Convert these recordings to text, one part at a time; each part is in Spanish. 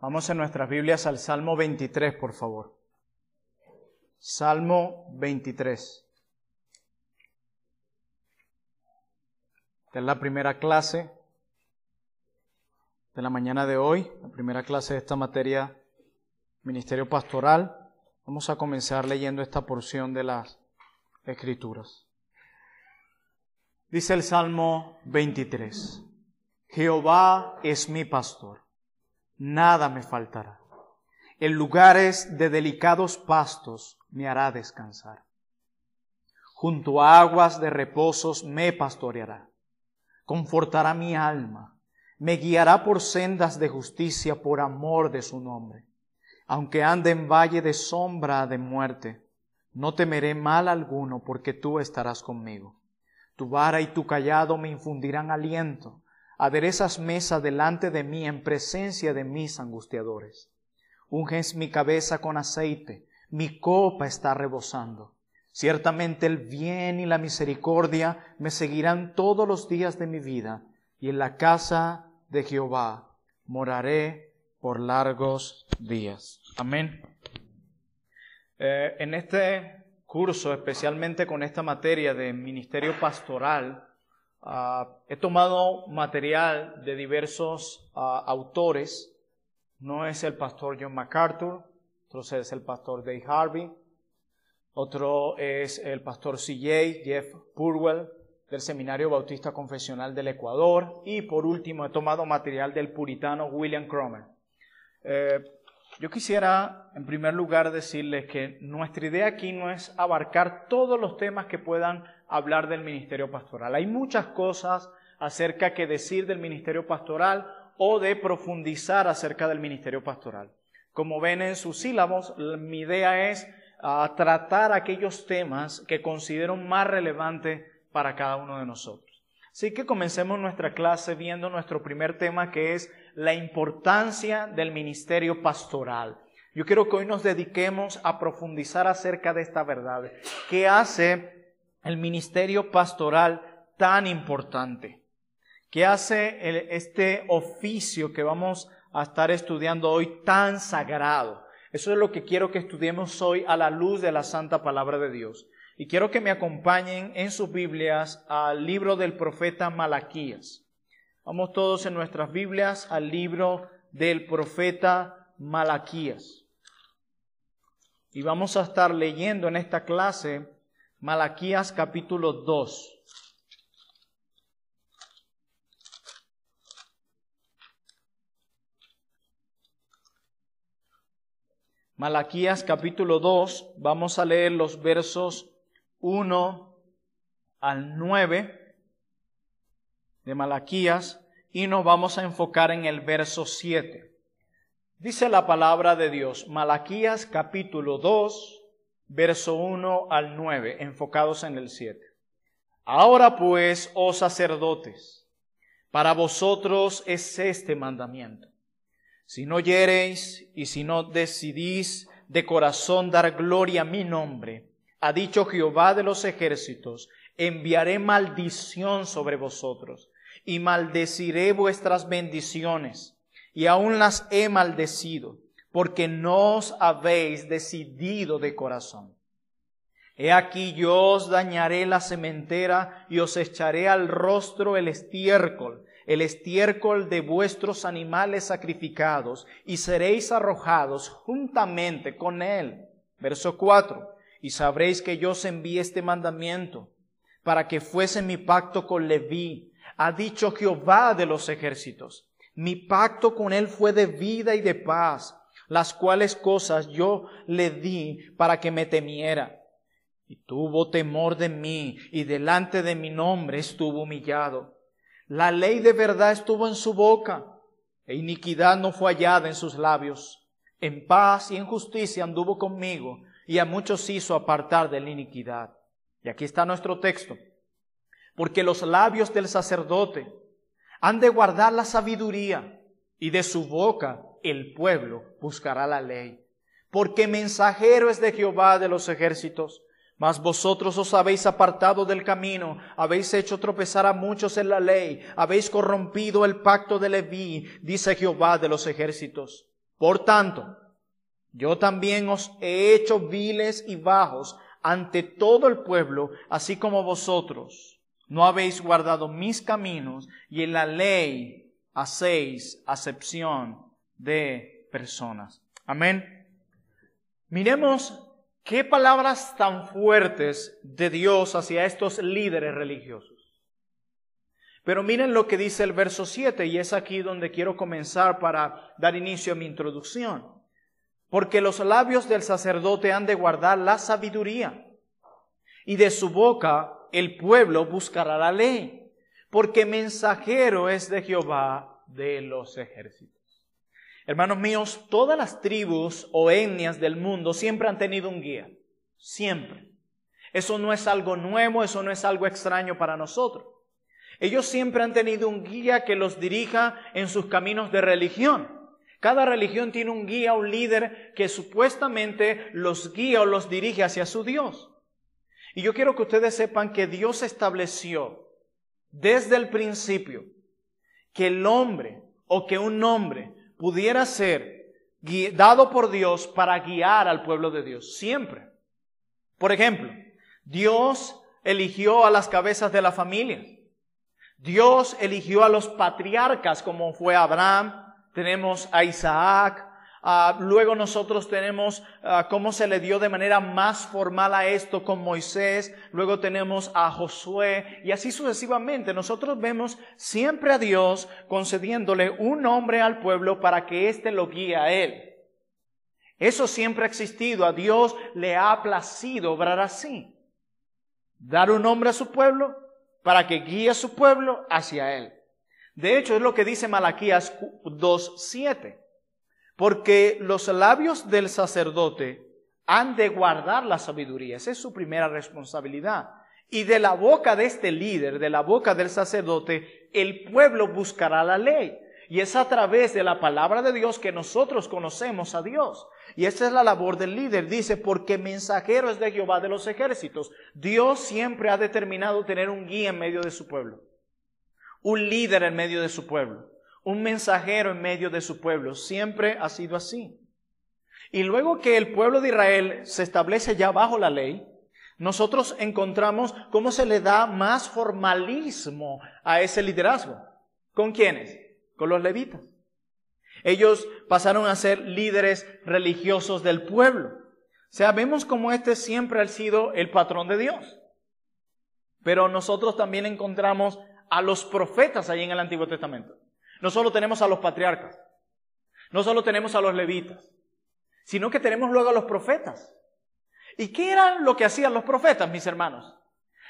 Vamos en nuestras Biblias al Salmo 23, por favor. Salmo 23. Esta es la primera clase de la mañana de hoy, la primera clase de esta materia, Ministerio Pastoral. Vamos a comenzar leyendo esta porción de las Escrituras. Dice el Salmo 23, Jehová es mi pastor, nada me faltará. En lugares de delicados pastos me hará descansar. Junto a aguas de reposos me pastoreará. Confortará mi alma. Me guiará por sendas de justicia por amor de su nombre. Aunque ande en valle de sombra de muerte, no temeré mal alguno porque tú estarás conmigo tu vara y tu callado me infundirán aliento. Aderezas mesa delante de mí en presencia de mis angustiadores. Unges mi cabeza con aceite, mi copa está rebosando. Ciertamente el bien y la misericordia me seguirán todos los días de mi vida, y en la casa de Jehová moraré por largos días. Amén. Eh, en este curso, especialmente con esta materia de ministerio pastoral, ah, he tomado material de diversos ah, autores. No es el pastor John MacArthur, otro es el pastor Dave Harvey, otro es el pastor CJ, Jeff Purwell, del Seminario Bautista Confesional del Ecuador, y por último he tomado material del puritano William Cromer. Eh, yo quisiera, en primer lugar, decirles que nuestra idea aquí no es abarcar todos los temas que puedan hablar del ministerio pastoral. Hay muchas cosas acerca que decir del ministerio pastoral o de profundizar acerca del ministerio pastoral. Como ven en sus sílabos, mi idea es tratar aquellos temas que considero más relevantes para cada uno de nosotros. Así que comencemos nuestra clase viendo nuestro primer tema que es la importancia del ministerio pastoral. Yo quiero que hoy nos dediquemos a profundizar acerca de esta verdad. ¿Qué hace el ministerio pastoral tan importante? ¿Qué hace este oficio que vamos a estar estudiando hoy tan sagrado? Eso es lo que quiero que estudiemos hoy a la luz de la santa palabra de Dios. Y quiero que me acompañen en sus Biblias al libro del profeta Malaquías. Vamos todos en nuestras Biblias al libro del profeta Malaquías. Y vamos a estar leyendo en esta clase Malaquías capítulo 2. Malaquías capítulo 2, vamos a leer los versos 1 al 9 de Malaquías y nos vamos a enfocar en el verso 7. Dice la palabra de Dios, Malaquías capítulo 2, verso 1 al 9, enfocados en el 7. Ahora pues, oh sacerdotes, para vosotros es este mandamiento. Si no oyereis y si no decidís de corazón dar gloria a mi nombre, ha dicho Jehová de los ejércitos, enviaré maldición sobre vosotros y maldeciré vuestras bendiciones, y aún las he maldecido, porque no os habéis decidido de corazón. He aquí yo os dañaré la sementera y os echaré al rostro el estiércol, el estiércol de vuestros animales sacrificados, y seréis arrojados juntamente con él. Verso 4. Y sabréis que yo os envié este mandamiento, para que fuese mi pacto con Leví, ha dicho Jehová de los ejércitos. Mi pacto con él fue de vida y de paz, las cuales cosas yo le di para que me temiera. Y tuvo temor de mí, y delante de mi nombre estuvo humillado. La ley de verdad estuvo en su boca, e iniquidad no fue hallada en sus labios. En paz y en justicia anduvo conmigo, y a muchos hizo apartar de la iniquidad. Y aquí está nuestro texto porque los labios del sacerdote han de guardar la sabiduría y de su boca el pueblo buscará la ley. Porque mensajero es de Jehová de los ejércitos. Mas vosotros os habéis apartado del camino, habéis hecho tropezar a muchos en la ley, habéis corrompido el pacto de Leví, dice Jehová de los ejércitos. Por tanto, yo también os he hecho viles y bajos ante todo el pueblo, así como vosotros no habéis guardado mis caminos y en la ley hacéis acepción de personas. Amén. Miremos qué palabras tan fuertes de Dios hacia estos líderes religiosos. Pero miren lo que dice el verso 7 y es aquí donde quiero comenzar para dar inicio a mi introducción. Porque los labios del sacerdote han de guardar la sabiduría y de su boca el pueblo buscará la ley, porque mensajero es de Jehová de los ejércitos. Hermanos míos, todas las tribus o etnias del mundo siempre han tenido un guía, siempre. Eso no es algo nuevo, eso no es algo extraño para nosotros. Ellos siempre han tenido un guía que los dirija en sus caminos de religión. Cada religión tiene un guía, un líder que supuestamente los guía o los dirige hacia su Dios. Y yo quiero que ustedes sepan que Dios estableció desde el principio que el hombre o que un hombre pudiera ser dado por Dios para guiar al pueblo de Dios, siempre. Por ejemplo, Dios eligió a las cabezas de la familia. Dios eligió a los patriarcas como fue Abraham, tenemos a Isaac, Ah, luego nosotros tenemos ah, cómo se le dio de manera más formal a esto con Moisés. Luego tenemos a Josué y así sucesivamente. Nosotros vemos siempre a Dios concediéndole un nombre al pueblo para que éste lo guíe a él. Eso siempre ha existido. A Dios le ha placido obrar así. Dar un nombre a su pueblo para que guíe a su pueblo hacia él. De hecho, es lo que dice Malaquías 2.7 porque los labios del sacerdote han de guardar la sabiduría. Esa es su primera responsabilidad. Y de la boca de este líder, de la boca del sacerdote, el pueblo buscará la ley. Y es a través de la palabra de Dios que nosotros conocemos a Dios. Y esa es la labor del líder. Dice, porque mensajero es de Jehová de los ejércitos. Dios siempre ha determinado tener un guía en medio de su pueblo. Un líder en medio de su pueblo un mensajero en medio de su pueblo. Siempre ha sido así. Y luego que el pueblo de Israel se establece ya bajo la ley, nosotros encontramos cómo se le da más formalismo a ese liderazgo. ¿Con quiénes? Con los levitas. Ellos pasaron a ser líderes religiosos del pueblo. O sea, vemos como este siempre ha sido el patrón de Dios. Pero nosotros también encontramos a los profetas ahí en el Antiguo Testamento. No solo tenemos a los patriarcas, no solo tenemos a los levitas, sino que tenemos luego a los profetas. ¿Y qué era lo que hacían los profetas, mis hermanos?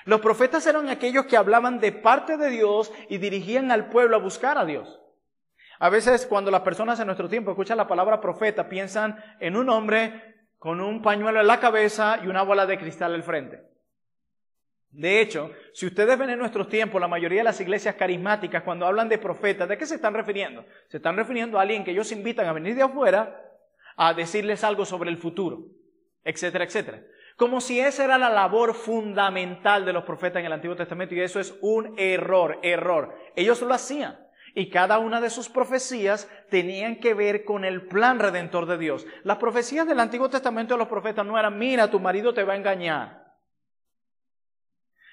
Los profetas eran aquellos que hablaban de parte de Dios y dirigían al pueblo a buscar a Dios. A veces cuando las personas en nuestro tiempo escuchan la palabra profeta, piensan en un hombre con un pañuelo en la cabeza y una bola de cristal al frente. De hecho, si ustedes ven en nuestros tiempos, la mayoría de las iglesias carismáticas, cuando hablan de profetas, ¿de qué se están refiriendo? Se están refiriendo a alguien que ellos invitan a venir de afuera a decirles algo sobre el futuro, etcétera, etcétera. Como si esa era la labor fundamental de los profetas en el Antiguo Testamento, y eso es un error, error. Ellos lo hacían. Y cada una de sus profecías tenían que ver con el plan redentor de Dios. Las profecías del Antiguo Testamento de los profetas no eran, mira, tu marido te va a engañar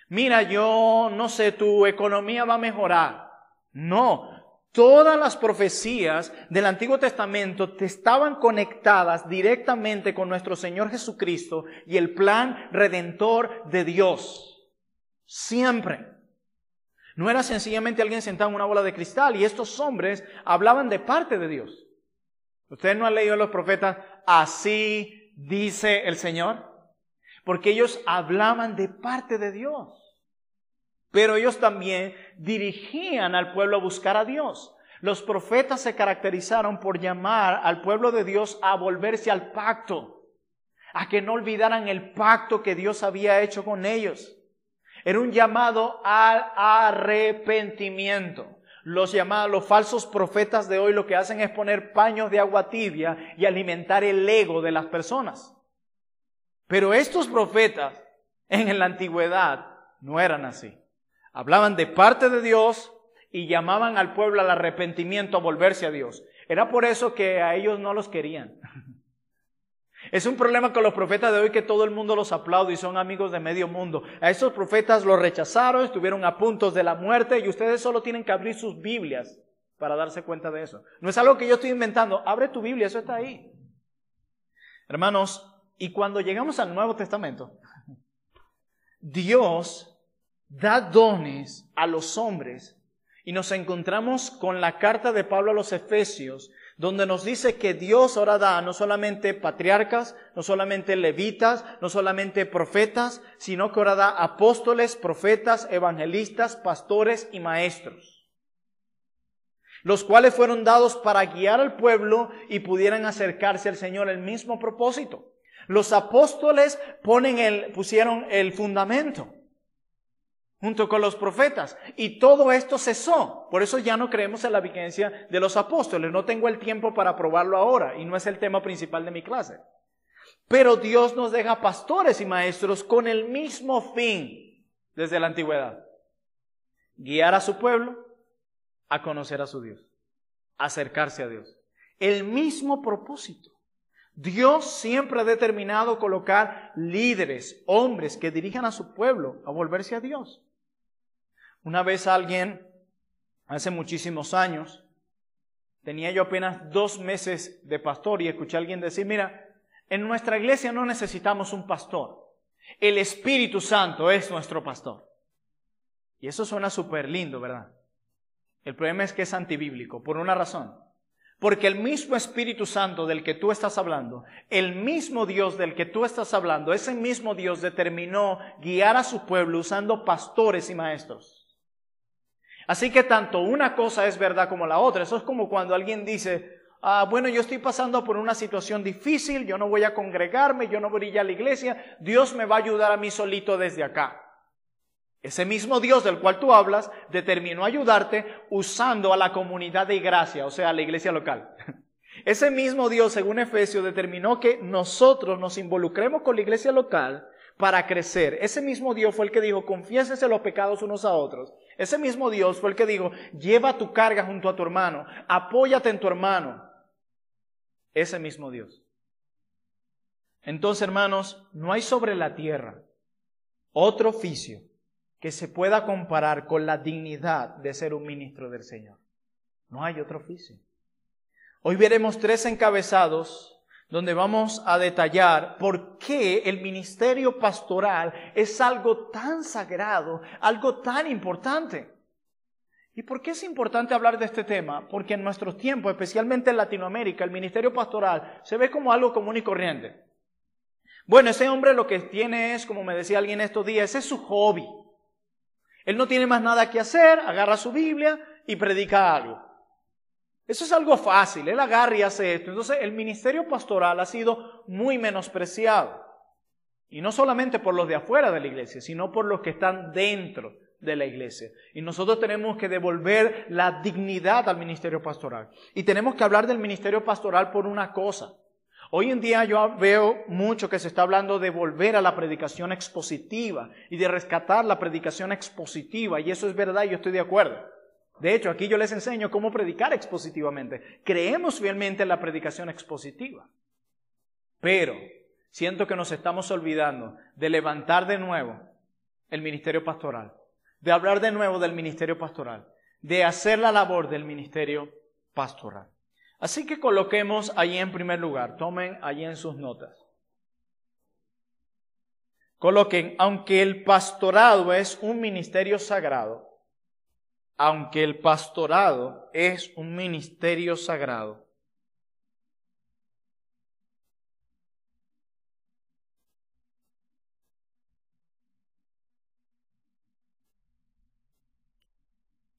mira, yo no sé, tu economía va a mejorar. No, todas las profecías del Antiguo Testamento te estaban conectadas directamente con nuestro Señor Jesucristo y el plan redentor de Dios. Siempre. No era sencillamente alguien sentado en una bola de cristal y estos hombres hablaban de parte de Dios. ¿Ustedes no han leído los profetas? Así dice el Señor porque ellos hablaban de parte de Dios. Pero ellos también dirigían al pueblo a buscar a Dios. Los profetas se caracterizaron por llamar al pueblo de Dios a volverse al pacto, a que no olvidaran el pacto que Dios había hecho con ellos. Era un llamado al arrepentimiento. Los llamados, los falsos profetas de hoy lo que hacen es poner paños de agua tibia y alimentar el ego de las personas. Pero estos profetas en la antigüedad no eran así. Hablaban de parte de Dios y llamaban al pueblo al arrepentimiento a volverse a Dios. Era por eso que a ellos no los querían. Es un problema con los profetas de hoy que todo el mundo los aplaude y son amigos de medio mundo. A estos profetas los rechazaron, estuvieron a puntos de la muerte y ustedes solo tienen que abrir sus Biblias para darse cuenta de eso. No es algo que yo estoy inventando. Abre tu Biblia, eso está ahí. Hermanos, y cuando llegamos al Nuevo Testamento, Dios da dones a los hombres y nos encontramos con la carta de Pablo a los Efesios, donde nos dice que Dios ahora da no solamente patriarcas, no solamente levitas, no solamente profetas, sino que ahora da apóstoles, profetas, evangelistas, pastores y maestros, los cuales fueron dados para guiar al pueblo y pudieran acercarse al Señor el mismo propósito. Los apóstoles ponen el, pusieron el fundamento junto con los profetas. Y todo esto cesó. Por eso ya no creemos en la vigencia de los apóstoles. No tengo el tiempo para probarlo ahora y no es el tema principal de mi clase. Pero Dios nos deja pastores y maestros con el mismo fin desde la antigüedad. Guiar a su pueblo a conocer a su Dios, acercarse a Dios. El mismo propósito. Dios siempre ha determinado colocar líderes, hombres que dirijan a su pueblo a volverse a Dios. Una vez alguien, hace muchísimos años, tenía yo apenas dos meses de pastor y escuché a alguien decir, mira, en nuestra iglesia no necesitamos un pastor. El Espíritu Santo es nuestro pastor. Y eso suena súper lindo, ¿verdad? El problema es que es antibíblico, por una razón. Porque el mismo Espíritu Santo del que tú estás hablando, el mismo Dios del que tú estás hablando, ese mismo Dios determinó guiar a su pueblo usando pastores y maestros. Así que tanto una cosa es verdad como la otra. Eso es como cuando alguien dice, ah, bueno, yo estoy pasando por una situación difícil, yo no voy a congregarme, yo no voy a ir a la iglesia, Dios me va a ayudar a mí solito desde acá. Ese mismo Dios del cual tú hablas determinó ayudarte usando a la comunidad de gracia, o sea, a la iglesia local. Ese mismo Dios, según Efesios, determinó que nosotros nos involucremos con la iglesia local para crecer. Ese mismo Dios fue el que dijo, confiésese los pecados unos a otros. Ese mismo Dios fue el que dijo, lleva tu carga junto a tu hermano, apóyate en tu hermano. Ese mismo Dios. Entonces, hermanos, no hay sobre la tierra otro oficio que se pueda comparar con la dignidad de ser un ministro del Señor. No hay otro oficio. Hoy veremos tres encabezados donde vamos a detallar por qué el ministerio pastoral es algo tan sagrado, algo tan importante. ¿Y por qué es importante hablar de este tema? Porque en nuestros tiempos, especialmente en Latinoamérica, el ministerio pastoral se ve como algo común y corriente. Bueno, ese hombre lo que tiene es, como me decía alguien estos días, es su hobby. Él no tiene más nada que hacer, agarra su Biblia y predica algo. Eso es algo fácil, él agarra y hace esto. Entonces el ministerio pastoral ha sido muy menospreciado. Y no solamente por los de afuera de la iglesia, sino por los que están dentro de la iglesia. Y nosotros tenemos que devolver la dignidad al ministerio pastoral. Y tenemos que hablar del ministerio pastoral por una cosa. Hoy en día yo veo mucho que se está hablando de volver a la predicación expositiva y de rescatar la predicación expositiva. Y eso es verdad, yo estoy de acuerdo. De hecho, aquí yo les enseño cómo predicar expositivamente. Creemos fielmente en la predicación expositiva. Pero siento que nos estamos olvidando de levantar de nuevo el ministerio pastoral, de hablar de nuevo del ministerio pastoral, de hacer la labor del ministerio pastoral. Así que coloquemos allí en primer lugar, tomen allí en sus notas. Coloquen, aunque el pastorado es un ministerio sagrado, aunque el pastorado es un ministerio sagrado,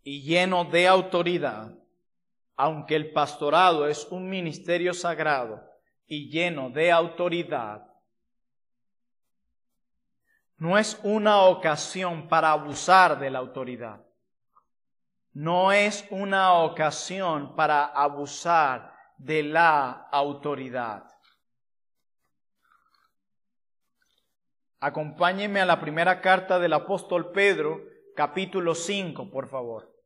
y lleno de autoridad, aunque el pastorado es un ministerio sagrado y lleno de autoridad, no es una ocasión para abusar de la autoridad no es una ocasión para abusar de la autoridad. Acompáñenme a la primera carta del apóstol Pedro, capítulo 5, por favor.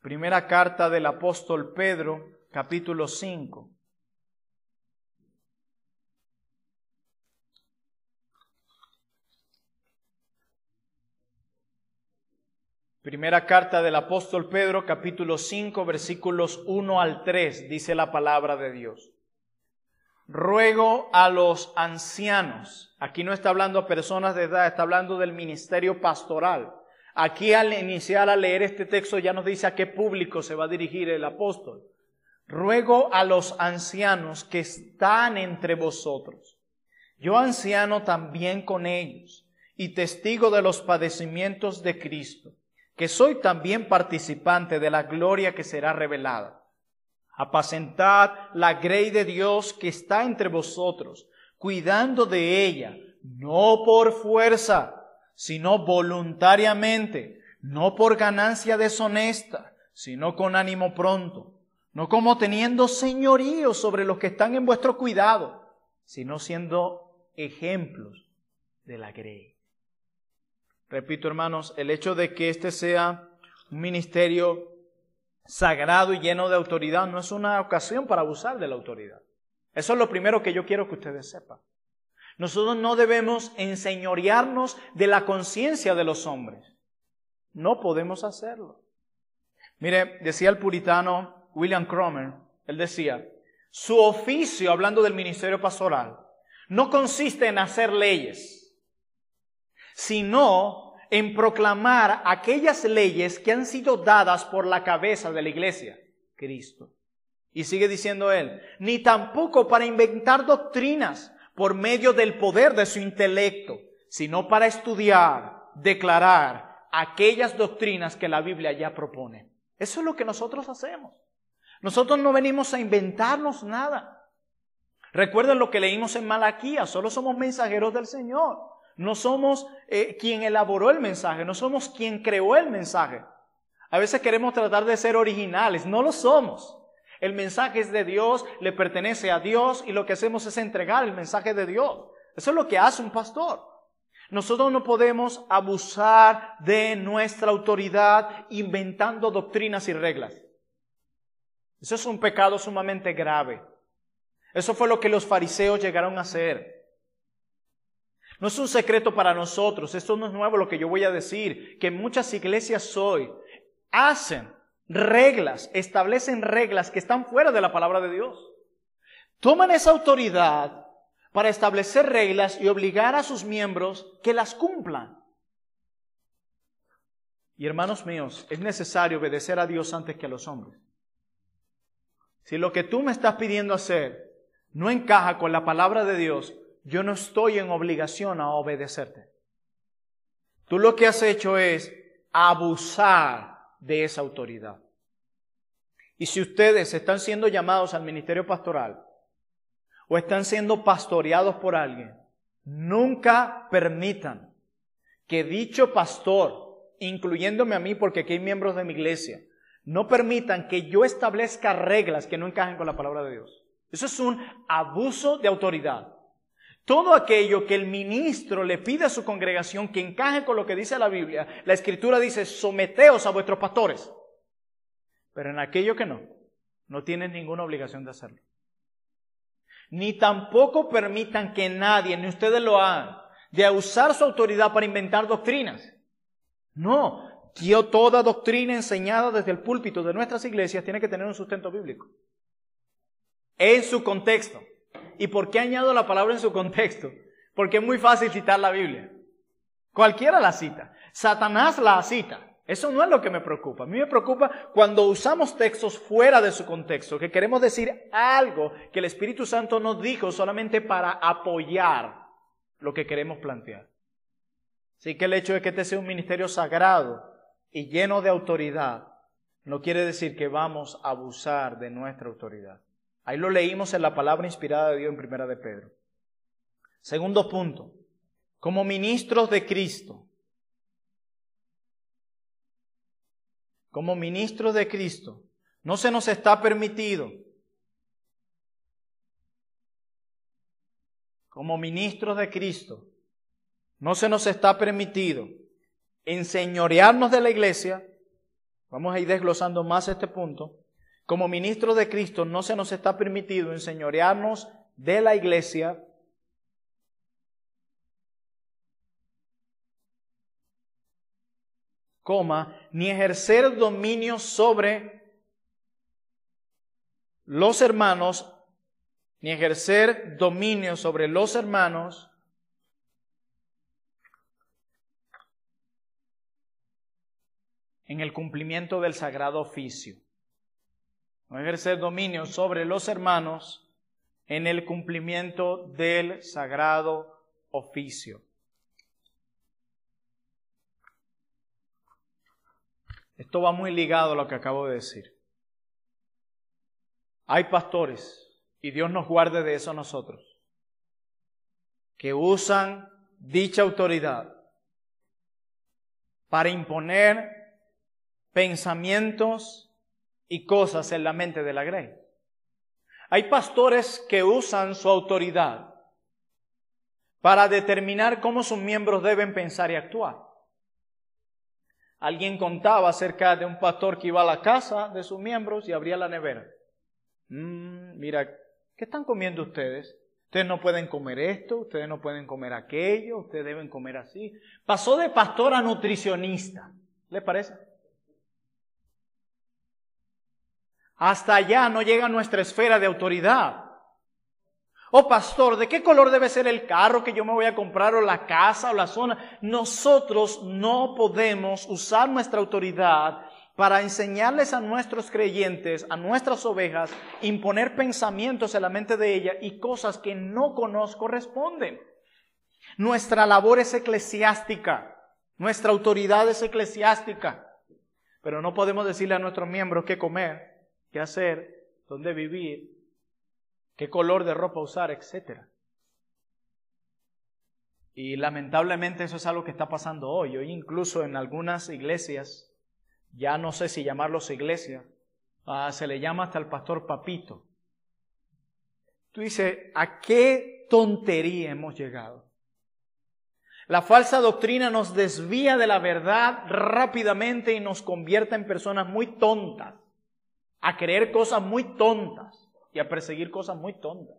Primera carta del apóstol Pedro, capítulo 5. Primera carta del apóstol Pedro, capítulo 5, versículos 1 al 3, dice la palabra de Dios. Ruego a los ancianos, aquí no está hablando a personas de edad, está hablando del ministerio pastoral. Aquí al iniciar a leer este texto ya nos dice a qué público se va a dirigir el apóstol. Ruego a los ancianos que están entre vosotros. Yo anciano también con ellos y testigo de los padecimientos de Cristo que soy también participante de la gloria que será revelada. Apacentad la grey de Dios que está entre vosotros, cuidando de ella, no por fuerza, sino voluntariamente, no por ganancia deshonesta, sino con ánimo pronto, no como teniendo señorío sobre los que están en vuestro cuidado, sino siendo ejemplos de la grey. Repito, hermanos, el hecho de que este sea un ministerio sagrado y lleno de autoridad no es una ocasión para abusar de la autoridad. Eso es lo primero que yo quiero que ustedes sepan. Nosotros no debemos enseñorearnos de la conciencia de los hombres. No podemos hacerlo. Mire, decía el puritano William Cromer, él decía, su oficio, hablando del ministerio pastoral, no consiste en hacer leyes, sino en proclamar aquellas leyes que han sido dadas por la cabeza de la iglesia, Cristo. Y sigue diciendo él, ni tampoco para inventar doctrinas por medio del poder de su intelecto, sino para estudiar, declarar aquellas doctrinas que la Biblia ya propone. Eso es lo que nosotros hacemos. Nosotros no venimos a inventarnos nada. Recuerden lo que leímos en Malaquía, solo somos mensajeros del Señor. No somos eh, quien elaboró el mensaje, no somos quien creó el mensaje. A veces queremos tratar de ser originales, no lo somos. El mensaje es de Dios, le pertenece a Dios y lo que hacemos es entregar el mensaje de Dios. Eso es lo que hace un pastor. Nosotros no podemos abusar de nuestra autoridad inventando doctrinas y reglas. Eso es un pecado sumamente grave. Eso fue lo que los fariseos llegaron a hacer. No es un secreto para nosotros, esto no es nuevo lo que yo voy a decir, que muchas iglesias hoy hacen reglas, establecen reglas que están fuera de la palabra de Dios. Toman esa autoridad para establecer reglas y obligar a sus miembros que las cumplan. Y hermanos míos, es necesario obedecer a Dios antes que a los hombres. Si lo que tú me estás pidiendo hacer no encaja con la palabra de Dios, yo no estoy en obligación a obedecerte. Tú lo que has hecho es abusar de esa autoridad. Y si ustedes están siendo llamados al ministerio pastoral o están siendo pastoreados por alguien, nunca permitan que dicho pastor, incluyéndome a mí porque aquí hay miembros de mi iglesia, no permitan que yo establezca reglas que no encajen con la palabra de Dios. Eso es un abuso de autoridad. Todo aquello que el ministro le pide a su congregación que encaje con lo que dice la Biblia, la escritura dice, someteos a vuestros pastores. Pero en aquello que no, no tienen ninguna obligación de hacerlo. Ni tampoco permitan que nadie, ni ustedes lo hagan, de usar su autoridad para inventar doctrinas. No, toda doctrina enseñada desde el púlpito de nuestras iglesias tiene que tener un sustento bíblico. En su contexto. ¿Y por qué añado la palabra en su contexto? Porque es muy fácil citar la Biblia. Cualquiera la cita. Satanás la cita. Eso no es lo que me preocupa. A mí me preocupa cuando usamos textos fuera de su contexto, que queremos decir algo que el Espíritu Santo nos dijo solamente para apoyar lo que queremos plantear. Así que el hecho de que este sea un ministerio sagrado y lleno de autoridad no quiere decir que vamos a abusar de nuestra autoridad. Ahí lo leímos en la palabra inspirada de Dios en Primera de Pedro. Segundo punto, como ministros de Cristo, como ministros de Cristo, no se nos está permitido, como ministros de Cristo, no se nos está permitido enseñorearnos de la iglesia, vamos a ir desglosando más este punto, como ministros de Cristo no se nos está permitido enseñorearnos de la iglesia, coma, ni ejercer dominio sobre los hermanos, ni ejercer dominio sobre los hermanos en el cumplimiento del sagrado oficio. No ejercer dominio sobre los hermanos en el cumplimiento del sagrado oficio. Esto va muy ligado a lo que acabo de decir. Hay pastores, y Dios nos guarde de eso nosotros, que usan dicha autoridad para imponer pensamientos y cosas en la mente de la grey. Hay pastores que usan su autoridad para determinar cómo sus miembros deben pensar y actuar. Alguien contaba acerca de un pastor que iba a la casa de sus miembros y abría la nevera. Mm, mira, ¿qué están comiendo ustedes? Ustedes no pueden comer esto, ustedes no pueden comer aquello, ustedes deben comer así. Pasó de pastor a nutricionista. ¿Les parece? Hasta allá no llega nuestra esfera de autoridad. Oh pastor, ¿de qué color debe ser el carro que yo me voy a comprar o la casa o la zona? Nosotros no podemos usar nuestra autoridad para enseñarles a nuestros creyentes, a nuestras ovejas, imponer pensamientos en la mente de ella y cosas que no nos corresponden. Nuestra labor es eclesiástica, nuestra autoridad es eclesiástica, pero no podemos decirle a nuestros miembros qué comer, qué hacer, dónde vivir, qué color de ropa usar, etc. Y lamentablemente eso es algo que está pasando hoy. Hoy incluso en algunas iglesias, ya no sé si llamarlos iglesias, ah, se le llama hasta el pastor papito. Tú dices, ¿a qué tontería hemos llegado? La falsa doctrina nos desvía de la verdad rápidamente y nos convierte en personas muy tontas, a creer cosas muy tontas y a perseguir cosas muy tontas.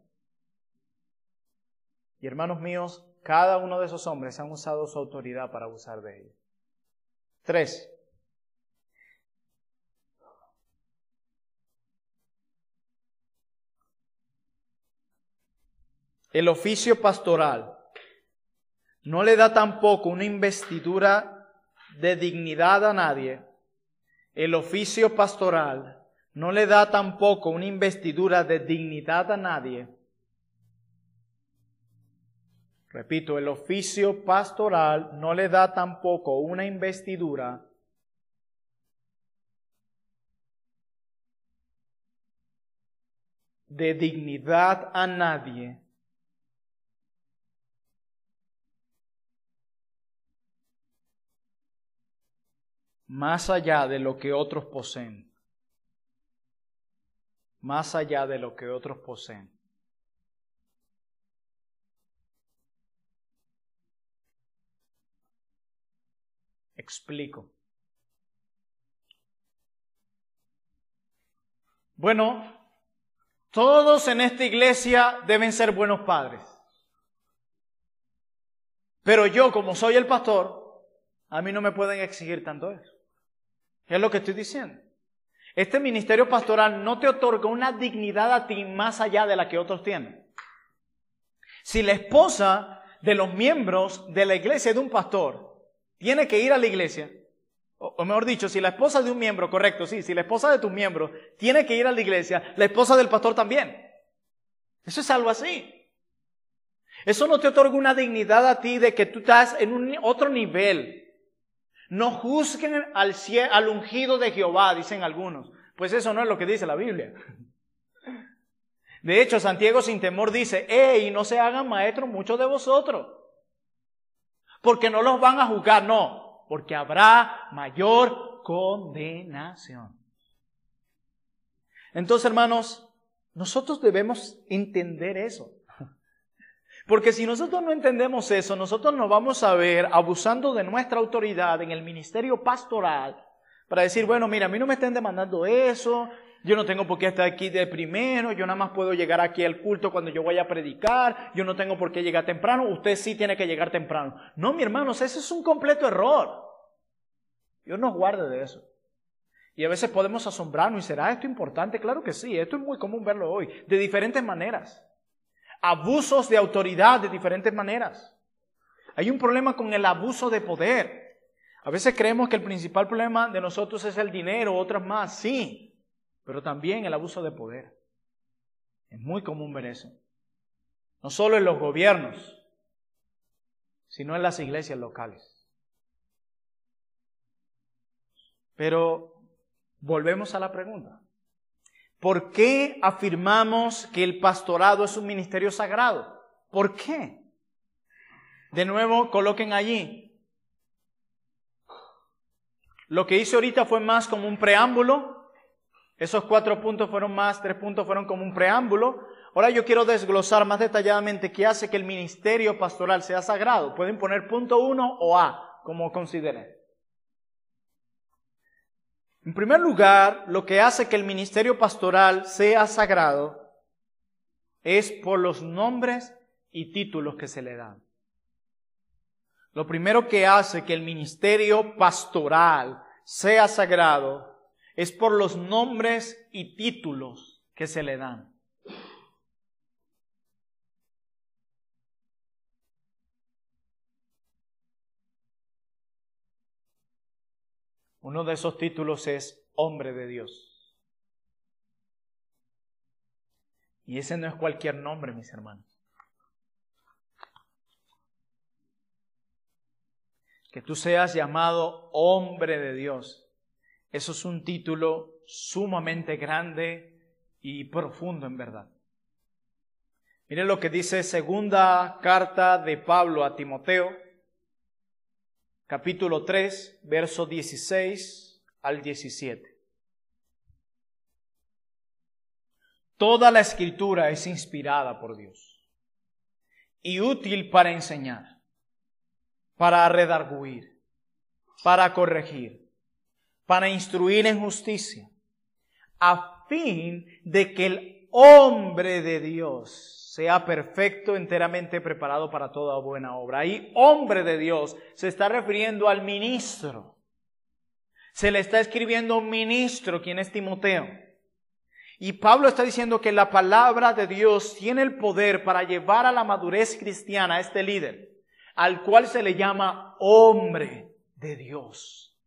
Y hermanos míos, cada uno de esos hombres han usado su autoridad para abusar de ella. Tres. El oficio pastoral no le da tampoco una investidura de dignidad a nadie. El oficio pastoral no le da tampoco una investidura de dignidad a nadie. Repito, el oficio pastoral no le da tampoco una investidura de dignidad a nadie. más allá de lo que otros poseen más allá de lo que otros poseen. Explico. Bueno, todos en esta iglesia deben ser buenos padres. Pero yo, como soy el pastor, a mí no me pueden exigir tanto eso. Es lo que estoy diciendo. Este ministerio pastoral no te otorga una dignidad a ti más allá de la que otros tienen. Si la esposa de los miembros de la iglesia de un pastor tiene que ir a la iglesia, o mejor dicho, si la esposa de un miembro, correcto, sí, si la esposa de tus miembros tiene que ir a la iglesia, la esposa del pastor también. Eso es algo así. Eso no te otorga una dignidad a ti de que tú estás en un otro nivel. No juzguen al, al ungido de Jehová, dicen algunos. Pues eso no es lo que dice la Biblia. De hecho, Santiago sin temor dice, ¡Ey, no se hagan maestros muchos de vosotros! Porque no los van a juzgar, no, porque habrá mayor condenación. Entonces, hermanos, nosotros debemos entender eso. Porque si nosotros no entendemos eso, nosotros nos vamos a ver abusando de nuestra autoridad en el ministerio pastoral para decir, bueno, mira, a mí no me estén demandando eso, yo no tengo por qué estar aquí de primero, yo nada más puedo llegar aquí al culto cuando yo vaya a predicar, yo no tengo por qué llegar temprano, usted sí tiene que llegar temprano. No, mi hermanos, ese es un completo error. Dios nos guarde de eso. Y a veces podemos asombrarnos y será esto importante, claro que sí, esto es muy común verlo hoy, de diferentes maneras. Abusos de autoridad de diferentes maneras. Hay un problema con el abuso de poder. A veces creemos que el principal problema de nosotros es el dinero, otras más, sí, pero también el abuso de poder. Es muy común ver eso. No solo en los gobiernos, sino en las iglesias locales. Pero volvemos a la pregunta. ¿Por qué afirmamos que el pastorado es un ministerio sagrado? ¿Por qué? De nuevo, coloquen allí. Lo que hice ahorita fue más como un preámbulo. Esos cuatro puntos fueron más, tres puntos fueron como un preámbulo. Ahora yo quiero desglosar más detalladamente qué hace que el ministerio pastoral sea sagrado. Pueden poner punto uno o A, como consideren. En primer lugar, lo que hace que el ministerio pastoral sea sagrado es por los nombres y títulos que se le dan. Lo primero que hace que el ministerio pastoral sea sagrado es por los nombres y títulos que se le dan. Uno de esos títulos es hombre de Dios. Y ese no es cualquier nombre, mis hermanos. Que tú seas llamado hombre de Dios. Eso es un título sumamente grande y profundo en verdad. Miren lo que dice segunda carta de Pablo a Timoteo, capítulo 3, verso 16 al 17. Toda la escritura es inspirada por Dios y útil para enseñar, para redarguir, para corregir, para instruir en justicia, a fin de que el hombre de Dios sea perfecto, enteramente preparado para toda buena obra. Ahí, hombre de Dios, se está refiriendo al ministro. Se le está escribiendo un ministro, quien es Timoteo. Y Pablo está diciendo que la palabra de Dios tiene el poder para llevar a la madurez cristiana a este líder, al cual se le llama hombre de Dios.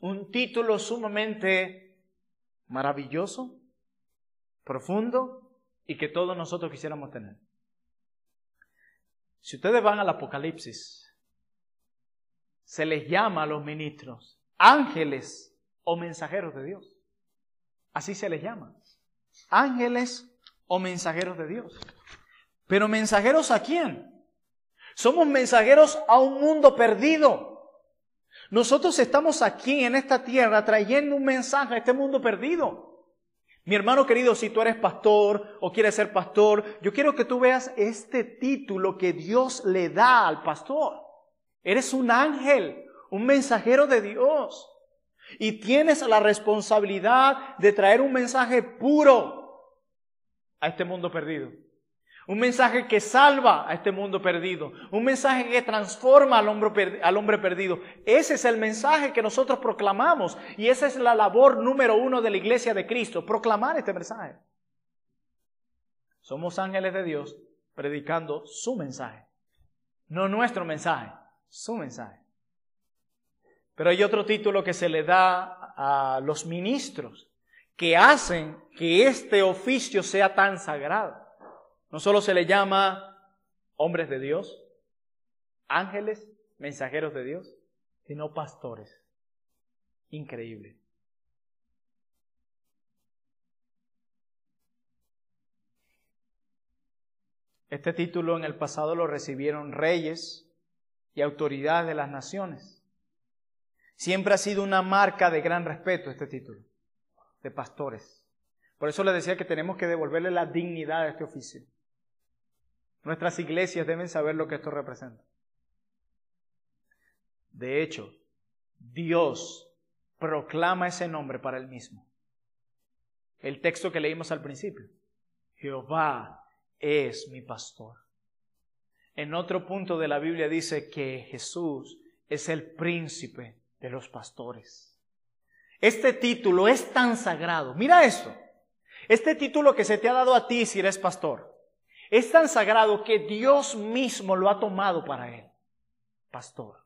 Un título sumamente maravilloso, profundo, y que todos nosotros quisiéramos tener. Si ustedes van al Apocalipsis, se les llama a los ministros ángeles o mensajeros de Dios. Así se les llama. Ángeles o mensajeros de Dios. Pero mensajeros a quién? Somos mensajeros a un mundo perdido. Nosotros estamos aquí en esta tierra trayendo un mensaje a este mundo perdido. Mi hermano querido, si tú eres pastor o quieres ser pastor, yo quiero que tú veas este título que Dios le da al pastor. Eres un ángel, un mensajero de Dios. Y tienes la responsabilidad de traer un mensaje puro a este mundo perdido. Un mensaje que salva a este mundo perdido. Un mensaje que transforma al hombre, al hombre, perdido. Ese es el mensaje que nosotros proclamamos. Y esa es la labor número uno de la iglesia de Cristo. Proclamar este mensaje. Somos ángeles de Dios predicando su mensaje. No nuestro mensaje, su mensaje. Pero hay otro título que se le da a los ministros que hacen que este oficio sea tan sagrado. No solo se le llama hombres de Dios, ángeles, mensajeros de Dios, sino pastores. Increíble. Este título en el pasado lo recibieron reyes y autoridades de las naciones. Siempre ha sido una marca de gran respeto este título, de pastores. Por eso le decía que tenemos que devolverle la dignidad a este oficio. Nuestras iglesias deben saber lo que esto representa. De hecho, Dios proclama ese nombre para él mismo. El texto que leímos al principio. Jehová es mi pastor. En otro punto de la Biblia dice que Jesús es el príncipe de los pastores. Este título es tan sagrado. Mira esto. Este título que se te ha dado a ti si eres pastor es tan sagrado que Dios mismo lo ha tomado para él. Pastor.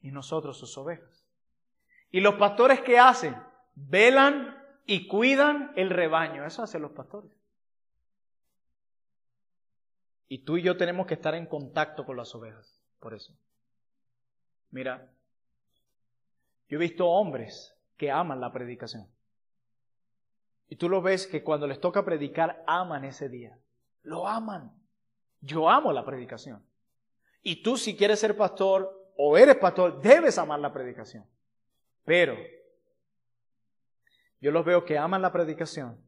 Y nosotros sus ovejas. Y los pastores que hacen? Velan y cuidan el rebaño. Eso hacen los pastores. Y tú y yo tenemos que estar en contacto con las ovejas. Por eso. Mira, yo he visto hombres que aman la predicación. Y tú lo ves que cuando les toca predicar, aman ese día. Lo aman. Yo amo la predicación. Y tú si quieres ser pastor o eres pastor, debes amar la predicación. Pero yo los veo que aman la predicación,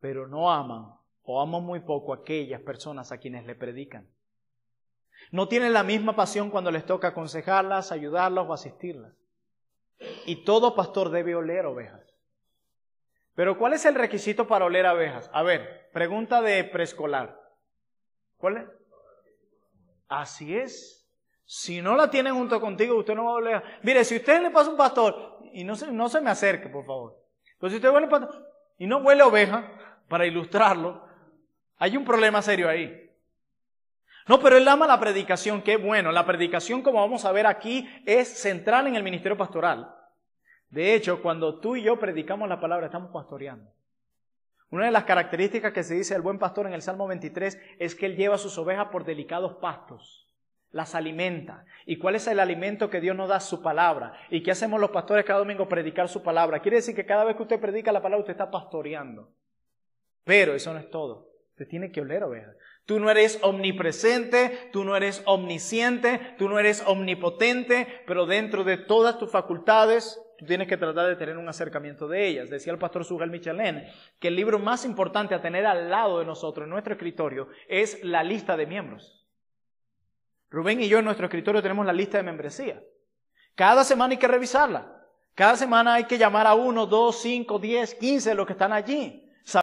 pero no aman o aman muy poco a aquellas personas a quienes le predican. No tienen la misma pasión cuando les toca aconsejarlas, ayudarlas o asistirlas. Y todo pastor debe oler ovejas. Pero ¿cuál es el requisito para oler ovejas? A ver, pregunta de preescolar. ¿Cuál es? Así es. Si no la tienen junto contigo, usted no va a oler. Mire, si usted le pasa un pastor, y no se, no se me acerque, por favor. Pero si usted huele pastor, y no huele oveja, para ilustrarlo, hay un problema serio ahí. No, pero él ama la predicación, qué bueno. La predicación, como vamos a ver aquí, es central en el ministerio pastoral. De hecho, cuando tú y yo predicamos la palabra, estamos pastoreando. Una de las características que se dice del buen pastor en el Salmo 23 es que él lleva a sus ovejas por delicados pastos, las alimenta. ¿Y cuál es el alimento que Dios nos da? Su palabra. ¿Y qué hacemos los pastores cada domingo? Predicar su palabra. Quiere decir que cada vez que usted predica la palabra, usted está pastoreando. Pero eso no es todo. Usted tiene que oler ovejas. Tú no eres omnipresente, tú no eres omnisciente, tú no eres omnipotente, pero dentro de todas tus facultades, tú tienes que tratar de tener un acercamiento de ellas. Decía el pastor Sugal Michelin que el libro más importante a tener al lado de nosotros, en nuestro escritorio, es la lista de miembros. Rubén y yo en nuestro escritorio tenemos la lista de membresía. Cada semana hay que revisarla. Cada semana hay que llamar a uno, dos, cinco, diez, quince de los que están allí